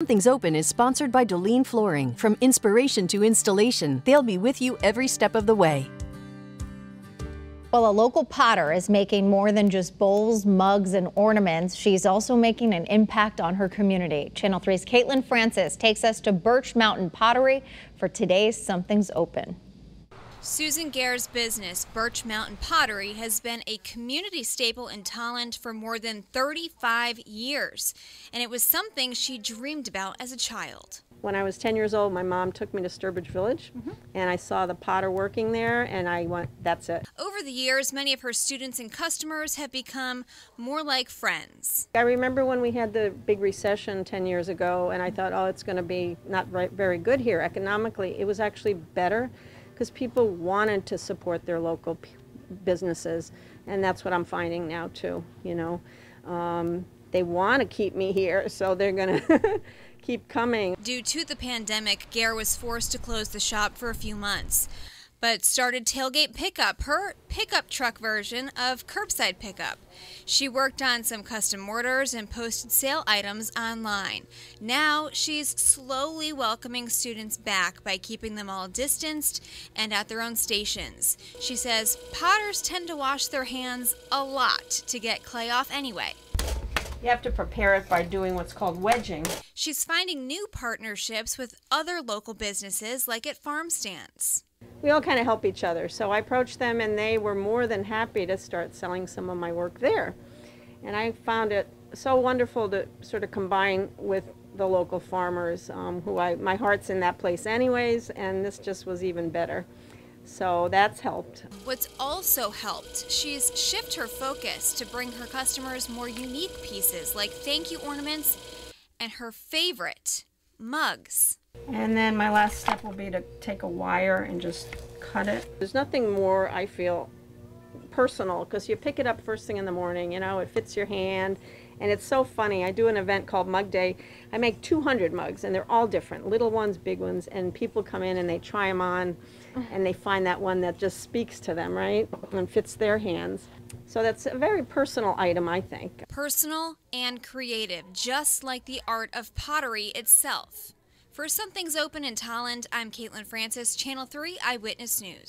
Something's Open is sponsored by Dalene Flooring. From inspiration to installation, they'll be with you every step of the way. Well, a local potter is making more than just bowls, mugs, and ornaments. She's also making an impact on her community. Channel 3's Caitlin Francis takes us to Birch Mountain Pottery for today's Something's Open. Susan Gare's business, Birch Mountain Pottery, has been a community staple in Tolland for more than 35 years, and it was something she dreamed about as a child. When I was 10 years old, my mom took me to Sturbridge Village, mm -hmm. and I saw the potter working there, and I went, that's it. Over the years, many of her students and customers have become more like friends. I remember when we had the big recession 10 years ago, and I thought, oh, it's going to be not very good here economically. It was actually better because people wanted to support their local businesses, and that's what I'm finding now too. You know, um, they want to keep me here, so they're gonna keep coming. Due to the pandemic, Gare was forced to close the shop for a few months but started Tailgate Pickup, her pickup truck version of curbside pickup. She worked on some custom orders and posted sale items online. Now she's slowly welcoming students back by keeping them all distanced and at their own stations. She says potters tend to wash their hands a lot to get clay off anyway. You have to prepare it by doing what's called wedging. She's finding new partnerships with other local businesses like at farm stands we all kind of help each other. So I approached them and they were more than happy to start selling some of my work there. And I found it so wonderful to sort of combine with the local farmers um, who I, my heart's in that place anyways, and this just was even better. So that's helped. What's also helped, she's shifted her focus to bring her customers more unique pieces like thank you ornaments and her favorite, mugs. And then my last step will be to take a wire and just cut it. There's nothing more, I feel, personal because you pick it up first thing in the morning, you know, it fits your hand. And it's so funny. I do an event called Mug Day. I make 200 mugs, and they're all different little ones, big ones. And people come in and they try them on, and they find that one that just speaks to them, right? And fits their hands. So that's a very personal item, I think. Personal and creative, just like the art of pottery itself. For Something's Open in Tolland, I'm Caitlin Francis, Channel 3 Eyewitness News.